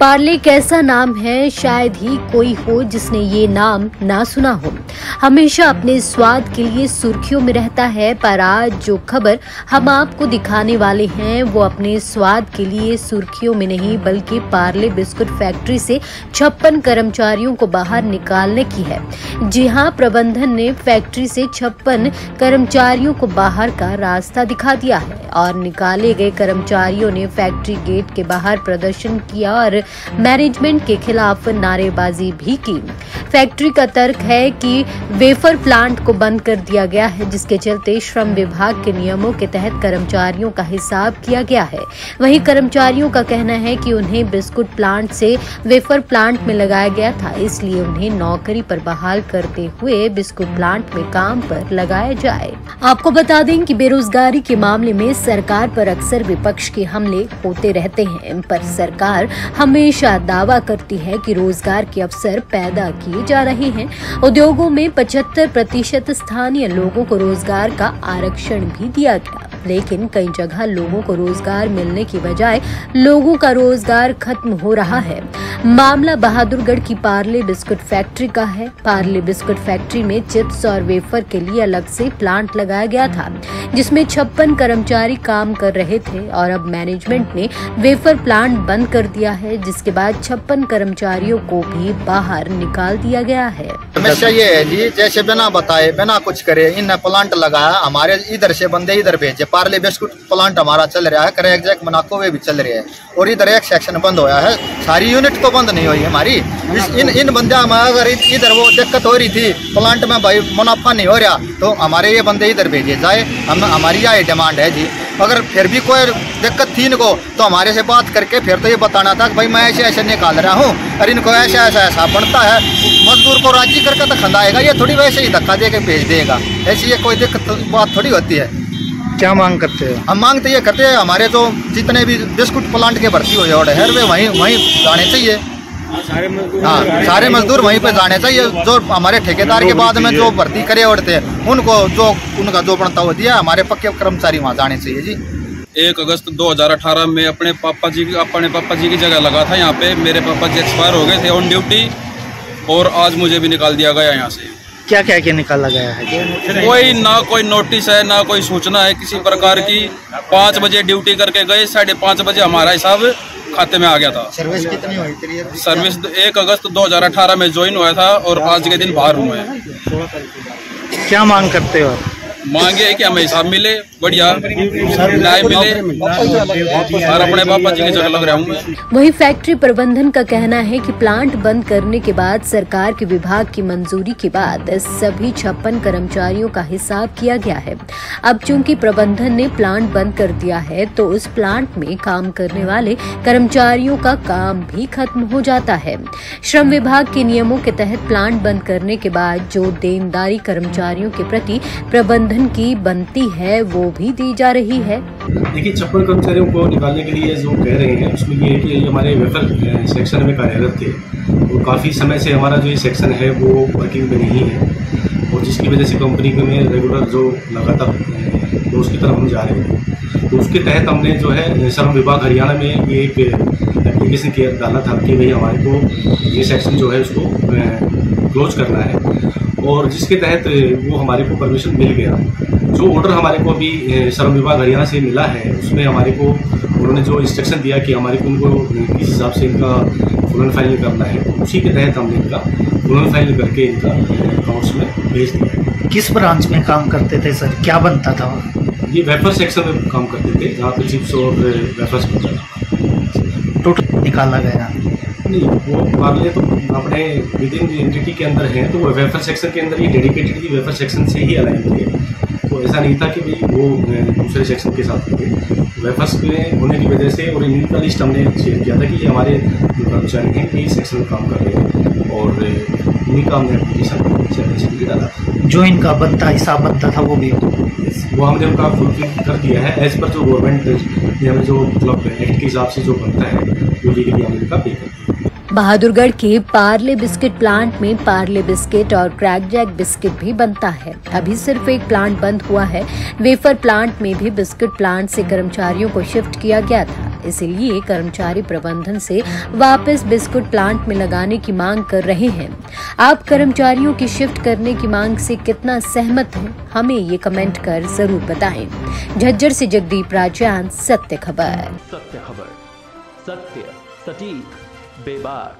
पार्ले कैसा नाम है? शायद ही कोई हो जिसने ये नाम ना सुना हो। हमेशा अपने स्वाद के लिए सुर्खियों में रहता है, पर आज जो खबर हम आपको दिखाने वाले हैं, वो अपने स्वाद के लिए सुर्खियों में नहीं, बल्कि पार्ले बिस्कुट फैक्ट्री से छप्पन कर्मचारियों को बाहर निकालने की है। जी हाँ प्रबंधन ने फैक्ट्री से छप्पन कर्मचारियों को बाहर का रास्ता दिखा दिया है और निकाले गए कर्मचारियों ने फैक्ट्री गेट के बाहर प्रदर्शन किया और मैनेजमेंट के खिलाफ नारेबाजी भी की। फैक्ट्री का तर्क है कि वेफर प्लांट को बंद कर दिया गया है, जिसके चलते श्रम विभाग के नियमों के तहत कर्मचारियों का हिसाब किया गया है। वहीं कर्मचारियों का कहना है कि उन्हें बिस्कुट प्लांट से वेफर प्लांट में लगाया गया था, इसलिए उन्हें नौकरी पर बहाल करते हुए बिस्कुट प्लांट में काम पर लगाया जाए। आपको बता दें कि बेरोजगारी के मामले में सरकार पर अक्सर विपक्ष के हमले होते रहते हैं, पर सरकार हमेशा दावा करती है कि रोज़गार के अवसर पैदा किए जा रहे हैं। उद्योगों में 75 प्रतिशत स्थानीय लोगों को रोज़गार का आरक्षण भी दिया गया। लेकिन कई जगह लोगों को रोज़गार मिलने की बजाय लोगों का रोज़गार खत्म हो रहा है। मामला बहादुरगढ़ की पार्ले बिस्कुट फैक्ट्री का है। पार्ले बिस्कुट फैक्ट्री में चिप्स और वेफर के लिए अलग से प्लांट लगाया गया था। जिसमें छप्पन कर्मचारी काम कर रहे थे और अब मैनेजमेंट ने वेफर प्लांट बंद कर दिया है, जिसके बाद छप्पन कर्मचारियों को भी बाहर निकाल दिया गया है। समस्या ये है जी, जैसे बिना बताए, बिना कुछ करे इन प्लांट लगाया, हमारे इधर से बंदे इधर भेजे। पार्ले बिस्कुट प्लांट हमारा चल रहा है करेक्ट जैक मनाको वे भी चल रहे हैं। और इधर एक सेक्शन बंद होया है, सारी यूनिट तो बंद नहीं हुई हमारी। इन इन बंदे में अगर इधर वो दिक्कत हो रही थी प्लांट में भाई मुनाफा नहीं हो रहा तो हमारे ये बंदे इधर भेजे जाए, हम हमारी यह डिमांड है जी। अगर फिर भी कोई दिक्कत थी इनको तो हमारे से बात करके फिर तो ये बताना था कि भाई मैं ऐसे ऐसे निकाल रहा हूँ और इनको ऐसा ऐसा ऐसा बनता है। मजदूर को राज़ी करके तो खंदाएगा ये थोड़ी वैसे ही धक्का दे के भेज देगा। ऐसी ये कोई दिक्कत बात थोड़ी होती है। क्या मांग करते हैं? हम मांग तो ये करते हैं हमारे जो जितने भी बिस्कुट प्लांट के भर्ती हुए और है वे वहीं वहीं जाने चाहिए। हाँ सारे मजदूर वहीं पे जाने चाहिए। जो हमारे ठेकेदार के बाद में जो भर्ती करे उड़ते हैं उनको जो उनका जो बनता वो दिया हमारे पक्के कर्मचारी वहाँ जाने चाहिए जी। एक अगस्त 2018 में अपने पापा जी की अपने पापा जी की जगह लगा था यहाँ पे। मेरे पापा जी एक्सपायर हो गए थे ऑन ड्यूटी और आज मुझे भी निकाल दिया गया यहाँ से। क्या क्या क्या निकाला गया है? कोई ना कोई नोटिस है ना कोई सूचना है किसी प्रकार की। पाँच बजे ड्यूटी करके गए साढ़े पाँच बजे हमारा हिसाब खाते में आ गया था। सर्विस कितनी हुई? थी सर्विस एक अगस्त 2018 में ज्वाइन हुआ था और आज के दिन बाहर हुए हैं। क्या मांग करते हो मांगे है कि हमें हिसाब मिले, बढ़िया। न्याय मिले। और अपने पापा जी की जगह लग रहा हूँ वहीं फैक्ट्री प्रबंधन का कहना है कि प्लांट बंद करने के बाद सरकार के विभाग की मंजूरी के बाद सभी छप्पन कर्मचारियों का हिसाब किया गया है। अब चूँकि प्रबंधन ने प्लांट बंद कर दिया है तो उस प्लांट में काम करने वाले कर्मचारियों का काम भी खत्म हो जाता है। श्रम विभाग के नियमों के तहत प्लांट बंद करने के बाद जो देनदारी कर्मचारियों के प्रति प्रबंधन की बनती है, वो भी दी जा रही है। देखिए छप्पन कर्मचारियों को निकालने के लिए जो कह रहे हैं, उसमें ये है कि हमारे वेफर सेक्शन में कार्यरत थे और काफ़ी समय से हमारा जो ये सेक्शन है, वो वर्किंग में नहीं है। और जिसकी वजह से कंपनी में रेगुलर जो लगातार तो उसकी तरफ़ हम जा रहे हैं। तो उसके तहत हमने जो है, श्रम विभाग हरियाणा में ये एक एप्लीकेशन किया, डाला था कि भाई हमारे को ये सेक्शन जो है उसको क्लोज करना है। और जिसके तहत वो हमारे को परमिशन मिल गया। जो ऑर्डर हमारे को अभी श्रम विभाग हरियाणा से मिला है उसमें हमारे को उन्होंने जो इंस्ट्रक्शन दिया कि हमारे को उनको किस हिसाब से इनका फुलन फ़ाइल करना है उसी के तहत हमने इनका फुलन फ़ाइल करके इनका अकाउंट्स में भेज दिया किस ब्रांच में काम करते थे सर? क्या बनता था? ये वेफर सेक्शन में काम करते थे जहाँ पे चिप्स और वेफर्स बनता था। टोटल निकाला गया? नहीं वो पार्ले तो अपने विद इन एंटिटी के अंदर है तो वो वेफर सेक्शन के अंदर ही डेडिकेटेड ही वेफर सेक्शन से ही अलाइन थे तो ऐसा नहीं था कि भाई वो दूसरे सेक्शन के साथ थे। वेफर्स में होने की वजह से और इनका लिस्ट हमने शेयर किया था कि ये हमारे जो कर्मचारी हैं यही सेक्शन में काम कर रहे हैं। और इन्हीं का हमने एप्लीकेशन डाला जो इनका बनता हिसाब बनता था वो भी वो हमने उनका फुलफिल कर दिया है एज पर जो गवर्नमेंट ने हमें जो मतलब एक्ट के हिसाब से जो बनता है वो लीगली हमने उनका पे कर दिया बहादुरगढ़ के पार्ले बिस्किट प्लांट में पार्ले बिस्किट और क्रैक जैक बिस्किट भी बनता है। अभी सिर्फ़ एक प्लांट बंद हुआ है। वेफर प्लांट में भी बिस्किट प्लांट से कर्मचारियों को शिफ्ट किया गया था। इसलिए कर्मचारी प्रबंधन से वापस बिस्कुट प्लांट में लगाने की मांग कर रहे हैं। आप कर्मचारियों की शिफ्ट करने की मांग से कितना सहमत हैं, हमें ये कमेंट कर ज़रूर बताएँ। झज्जर से जगदीप राजान सत्य खबर। सत्य खबर। सत्य, सटीक। Beba.